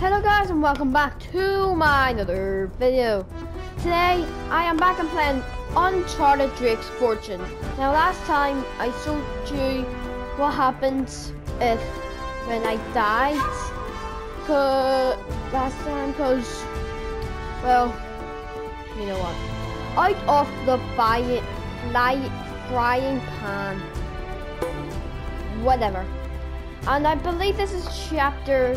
Hello guys and welcome back to my another video. Today I am back and playing Uncharted Drake's Fortune. Now last time I showed you what happens if when I died. Cause last time cause well you know what. Out of the fire, light frying pan. Whatever. And I believe this is chapter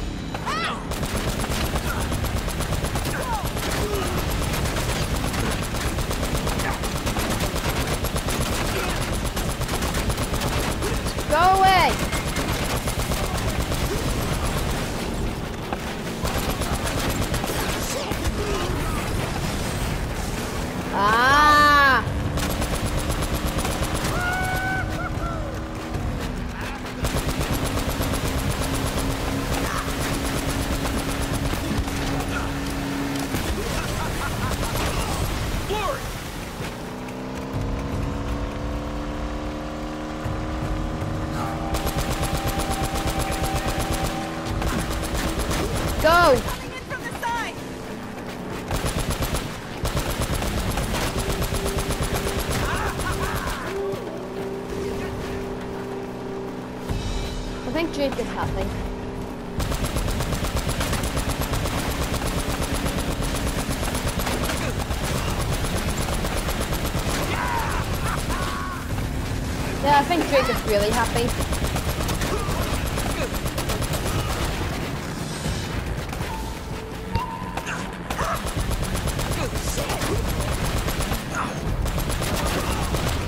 I think Drake is happy. Yeah, I think Drake is really happy.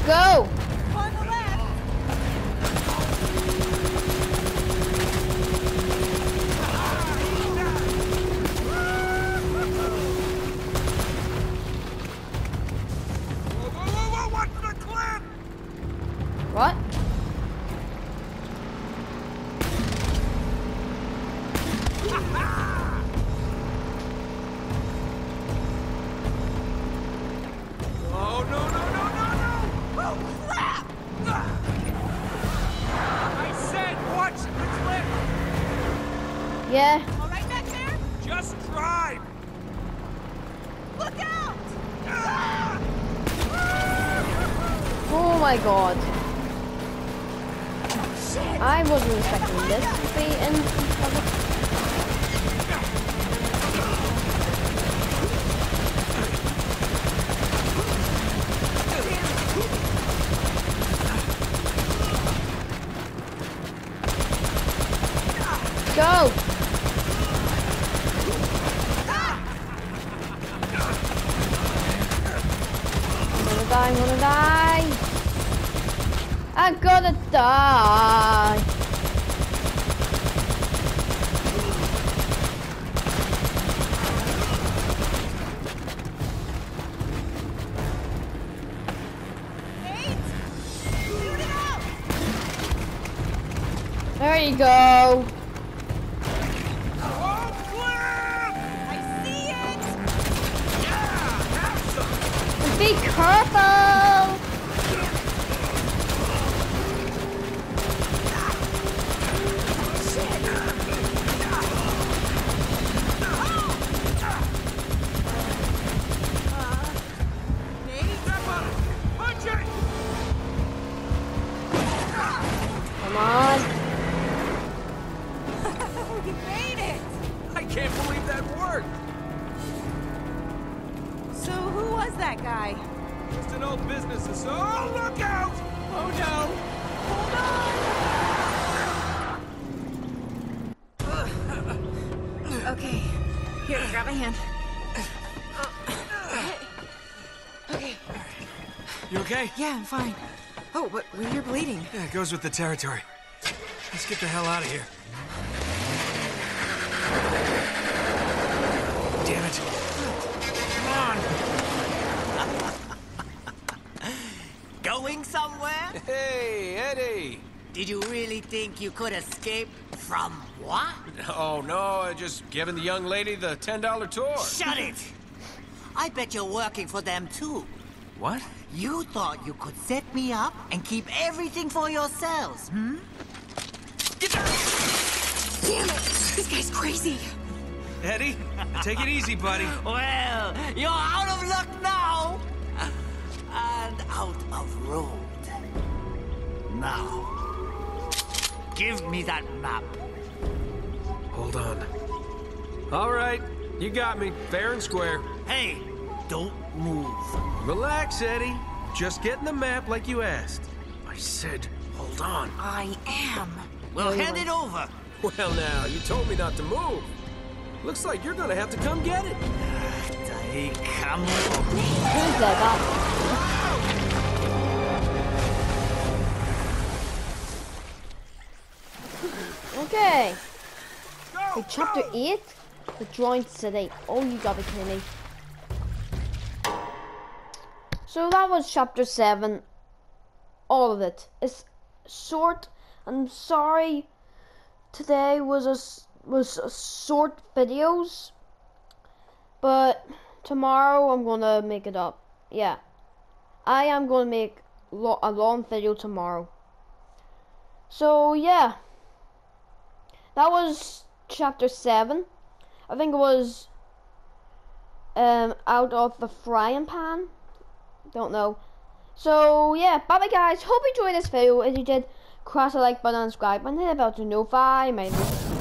Go! Just drive! Look out! Ah! Oh my god. Shit! I wasn't expecting this to be in. Go! I'm gonna die, I'm gonna die! There you go! Be careful! Just an old business asso- Oh, look out! Oh no! Hold on! okay. Here, grab my hand. Oh. Okay. You okay? Yeah, I'm fine. Oh, but you're bleeding. Yeah, it goes with the territory. Let's get the hell out of here. Damn it. Hey, Eddie! Did you really think you could escape from what? Oh, no, I just giving the young lady the $10 tour. Shut it! I bet you're working for them too. What? You thought you could set me up and keep everything for yourselves, hmm? Damn it! This guy's crazy. Eddie, take it easy, buddy. Well, you're out of luck now! And out of road. Now, give me that map. Hold on. All right, you got me, fair and square. Hey, don't move. Relax, Eddie. Just getting the map like you asked. I said, hold on. I am. Well, Very hand it over. Well, now, you told me not to move. Looks like you're gonna have to come get it. Dai, come Who's that? Okay. Okay, chapter 8, The Drowned City. Oh, you gotta kidding me. So that was chapter 7. All of it. It's short. I'm sorry. Today was a, was a short videos. But tomorrow I'm gonna make it up. Yeah. I am gonna make lo- a long video tomorrow. So yeah. That was chapter 7. I think it was um out of the frying pan. Don't know. So yeah, bye bye guys. Hope you enjoyed this video. If you did, crash the like button subscribe and hit the bell to notify my.